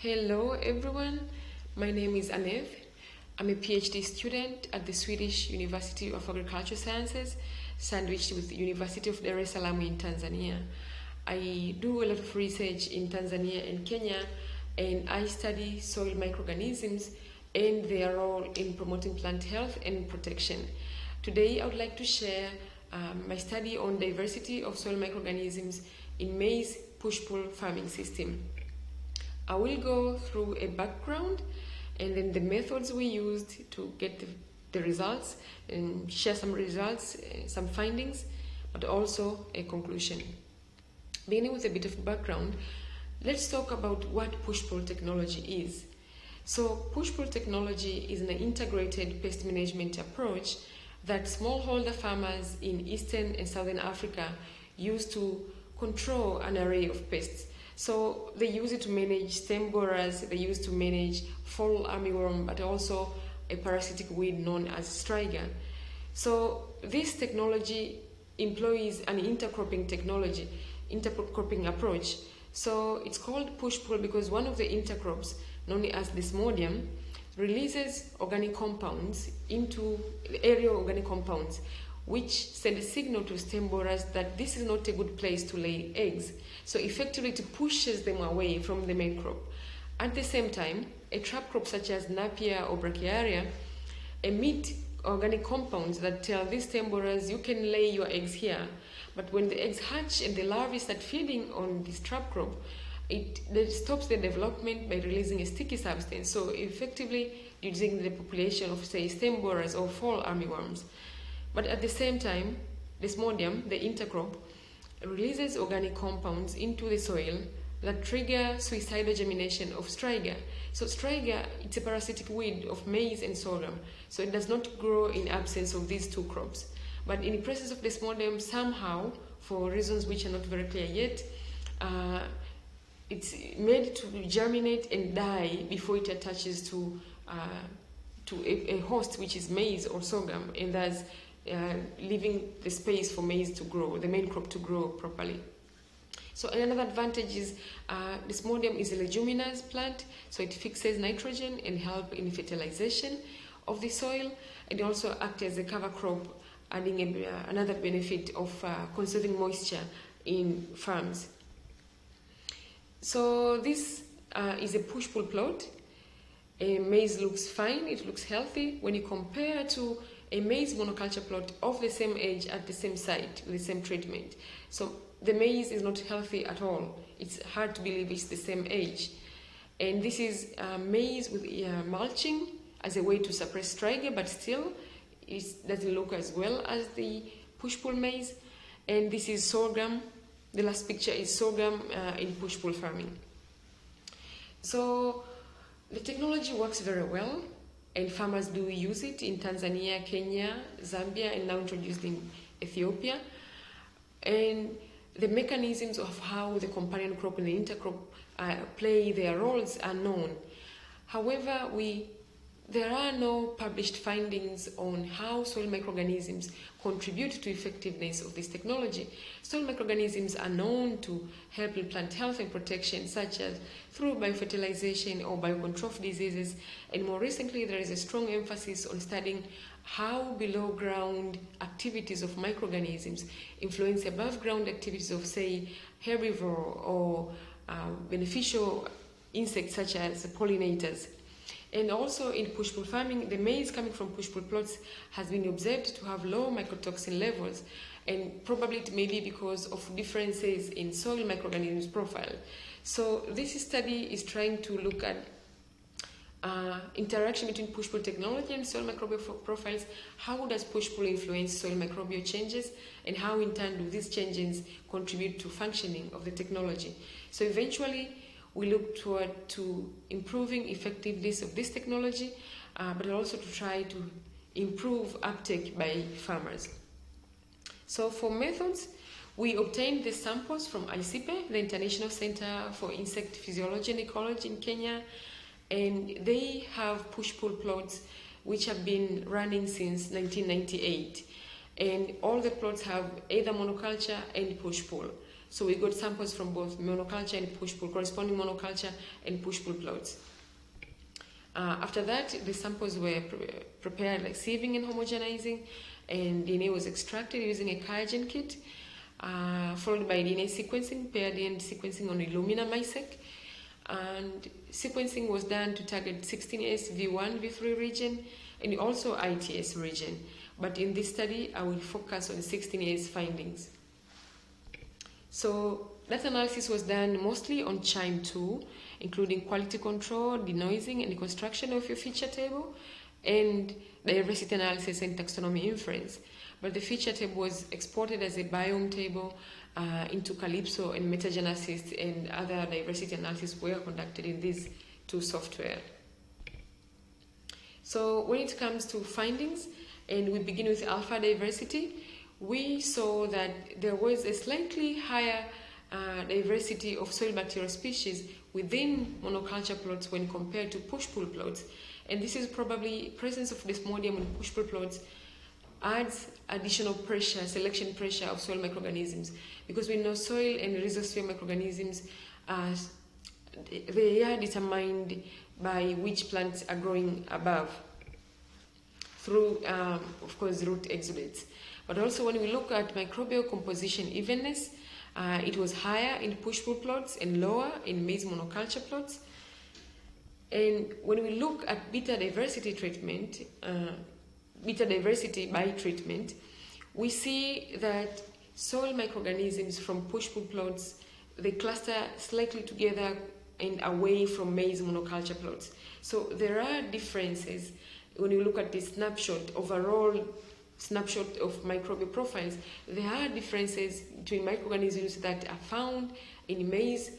Hello everyone, my name is Aneth. I'm a PhD student at the Swedish University of Agricultural Sciences, sandwiched with the University of Dar es Salaam in Tanzania. I do a lot of research in Tanzania and Kenya, and I study soil microorganisms and their role in promoting plant health and protection. Today, I would like to share um, my study on diversity of soil microorganisms in maize push-pull farming system. I will go through a background and then the methods we used to get the, the results and share some results, uh, some findings, but also a conclusion. Beginning with a bit of background, let's talk about what push-pull technology is. So push-pull technology is an integrated pest management approach that smallholder farmers in Eastern and Southern Africa use to control an array of pests so they use it to manage stem borers, they use to manage fall armyworm, but also a parasitic weed known as striga. So this technology employs an intercropping technology, intercropping approach. So it's called push-pull because one of the intercrops, known as desmodium, releases organic compounds into aerial organic compounds which send a signal to stem borers that this is not a good place to lay eggs. So effectively it pushes them away from the main crop. At the same time, a trap crop such as Napier or Brachiaria emit organic compounds that tell these stem borers you can lay your eggs here. But when the eggs hatch and the larvae start feeding on this trap crop, it, it stops the development by releasing a sticky substance. So effectively reducing the population of say stem borers or fall armyworms. But at the same time, desmodium, the intercrop, releases organic compounds into the soil that trigger suicidal germination of striga. So striga, it's a parasitic weed of maize and sorghum, so it does not grow in absence of these two crops. But in the presence of desmodium, somehow, for reasons which are not very clear yet, uh, it's made to germinate and die before it attaches to uh, to a, a, host which is maize or sorghum, and thus uh, leaving the space for maize to grow, the main crop to grow properly. So another advantage is uh, desmodium is a leguminous plant, so it fixes nitrogen and help in fertilization of the soil. It also acts as a cover crop, adding a, uh, another benefit of uh, conserving moisture in farms. So this uh, is a push-pull plot. A maize looks fine, it looks healthy. When you compare to a maize monoculture plot of the same age at the same site with the same treatment. So the maize is not healthy at all. It's hard to believe it's the same age. And this is uh, maize with uh, mulching as a way to suppress striga, but still it doesn't look as well as the push-pull maize. And this is sorghum. The last picture is sorghum uh, in push-pull farming. So the technology works very well and farmers do use it in Tanzania, Kenya, Zambia, and now introduced in Ethiopia. And the mechanisms of how the companion crop and the intercrop uh, play their roles are known. However, we there are no published findings on how soil microorganisms contribute to effectiveness of this technology. Soil microorganisms are known to help in plant health and protection, such as through biofertilization or biocontrol of diseases. And more recently, there is a strong emphasis on studying how below ground activities of microorganisms influence above ground activities of, say, herbivore or uh, beneficial insects such as pollinators. And also in push-pull farming, the maize coming from push-pull plots has been observed to have low mycotoxin levels, and probably it may be because of differences in soil microorganisms profile. So this study is trying to look at uh, interaction between push-pull technology and soil microbial profiles. How does push-pull influence soil microbial changes, and how in turn do these changes contribute to functioning of the technology? So eventually, we look toward to improving effectiveness of this technology, uh, but also to try to improve uptake by farmers. So for methods, we obtained the samples from ICIPE, the International Center for Insect Physiology and Ecology in Kenya, and they have push-pull plots which have been running since 1998. And all the plots have either monoculture and push-pull. So we got samples from both monoculture and push-pull, corresponding monoculture and push-pull plots. Uh, after that, the samples were pre- prepared like sieving and homogenizing, and DNA was extracted using a QIAGEN kit, uh, followed by DNA sequencing, paired DNA sequencing on Illumina MiSeq. And sequencing was done to target 16S V1, V3 region, and also ITS region. But in this study, I will focus on 16S findings. So that analysis was done mostly on QIIME 2, including quality control, denoising, and the construction of your feature table, and diversity analysis and taxonomy inference. But the feature table was exported as a BIOM table uh, into Calypso, and metagenesis and other diversity analysis were conducted in these two software. So when it comes to findings, and we begin with alpha diversity, we saw that there was a slightly higher uh, diversity of soil bacterial species within monoculture plots when compared to push-pull plots. And this is probably presence of desmodium in push-pull plots adds additional pressure, selection pressure of soil microorganisms. Because we know soil and rhizosphere microorganisms, are, they are determined by which plants are growing above through, um, of course, root exudates. But also when we look at microbial composition evenness, uh, it was higher in push-pull plots and lower in maize monoculture plots. And when we look at beta diversity treatment, uh, beta diversity by treatment, we see that soil microorganisms from push-pull plots, they cluster slightly together and away from maize monoculture plots. So there are differences when you look at the snapshot, overall snapshot of microbial profiles, there are differences between microorganisms that are found in maize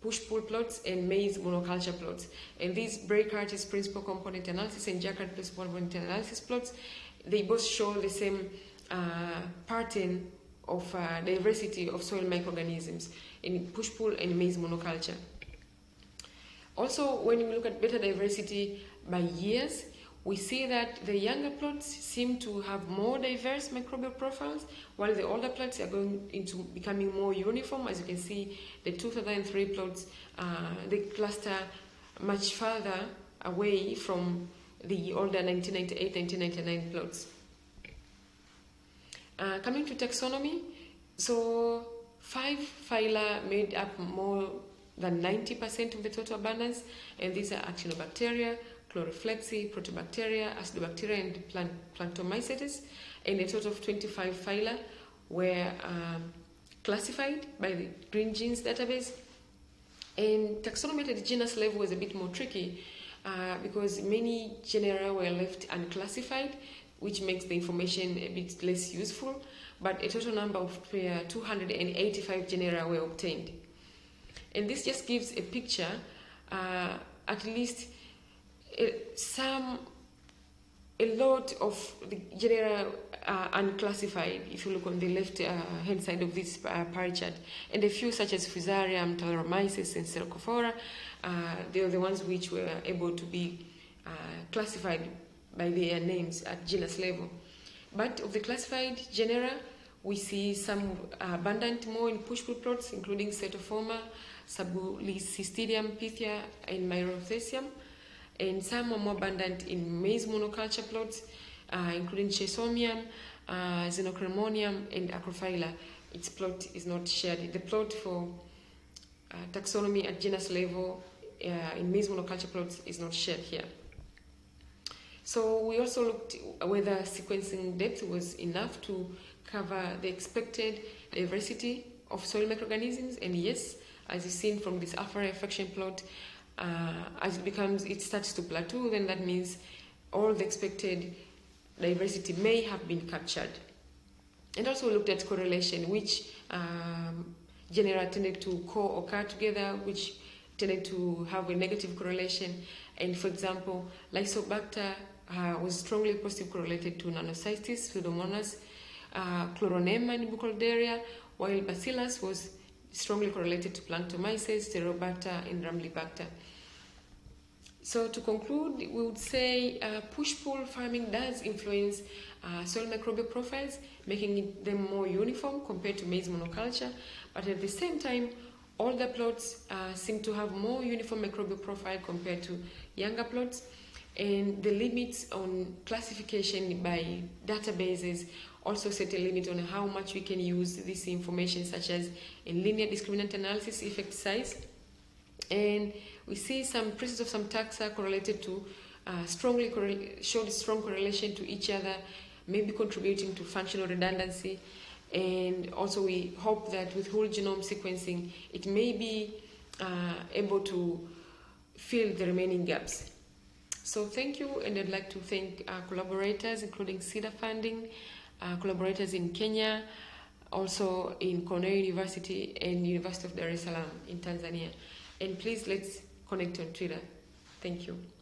push-pull plots and maize monoculture plots. And these Bray-Curtis principal component analysis and Jaccard principal component analysis plots, they both show the same uh, pattern of uh, diversity of soil microorganisms in push-pull and maize monoculture. Also, when we look at beta diversity by years, we see that the younger plots seem to have more diverse microbial profiles, while the older plots are going into becoming more uniform. As you can see, the 2003 plots, uh, they cluster much further away from the older 1998-1999 plots. Uh, coming to taxonomy, so five phyla made up more than 90% of the total abundance, and these are actinobacteria, Chloroflexi, Proteobacteria, Acidobacteria, and plant, Planctomycetes, and a total of 25 phyla were um, classified by the Greengenes database. And taxonomy at the genus level was a bit more tricky uh, because many genera were left unclassified, which makes the information a bit less useful. But a total number of uh, 285 genera were obtained. And this just gives a picture, uh, at least some a lot of the genera are unclassified if you look on the left uh, hand side of this uh, pie chart. And a few such as fusarium Talaromyces and Cercophora uh, they are the ones which were able to be uh, classified by their names at genus level. But of the classified genera we see some abundant more in push-pull plots including Ceratophoma, Subulicystidium, Pythia and Myrothecium and some are more abundant in maize monoculture plots, uh, including Chesomium, uh, and Acrophylla. Its plot is not shared. The plot for uh, taxonomy at genus level uh, in maize monoculture plots is not shared here. So we also looked whether sequencing depth was enough to cover the expected diversity of soil microorganisms, and yes, as you've seen from this alpha rarefaction plot, uh, as it becomes, it starts to plateau, then that means all the expected diversity may have been captured. And also looked at correlation, which um, genera tended to co-occur together, which tended to have a negative correlation. And for example, Lysobacter uh, was strongly positive correlated to Nannocystis, Pseudomonas, uh, Chloronema and Burkholderia, while Bacillus was strongly correlated to Planctomyces, Pterobacter, and Ramlibacter. So to conclude, we would say uh, push-pull farming does influence uh, soil microbial profiles, making them more uniform compared to maize monoculture. But at the same time, older plots uh, seem to have more uniform microbial profile compared to younger plots. And the limits on classification by databases also set a limit on how much we can use this information, such as in linear discriminant analysis effect size. And we see some presence of some taxa correlated to uh, strongly correl- showed strong correlation to each other, maybe contributing to functional redundancy. And also, we hope that with whole genome sequencing, it may be uh, able to fill the remaining gaps. So, thank you, and I'd like to thank our collaborators, including Sida funding, uh, collaborators in Kenya, also in Cornell University and University of Dar es Salaam in Tanzania. And please let's connect on Twitter. Thank you.